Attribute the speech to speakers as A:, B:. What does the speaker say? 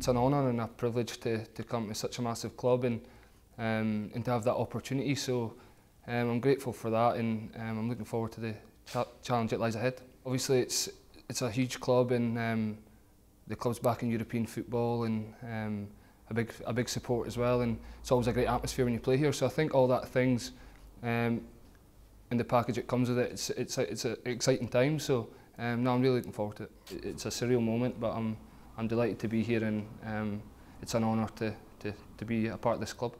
A: it's an honour and a privilege to, to come to such a massive club and um, and to have that opportunity. So um, I'm grateful for that and um, I'm looking forward to the cha challenge that lies ahead. Obviously, it's it's a huge club and um, the club's back in European football and um, a big a big support as well. And it's always a great atmosphere when you play here. So I think all that things. Um, in the package that comes with it, it's it's a, it's an exciting time. So um, I'm really looking forward to it. It's a surreal moment, but I'm I'm delighted to be here and um, it's an honour to, to, to be a part of this club.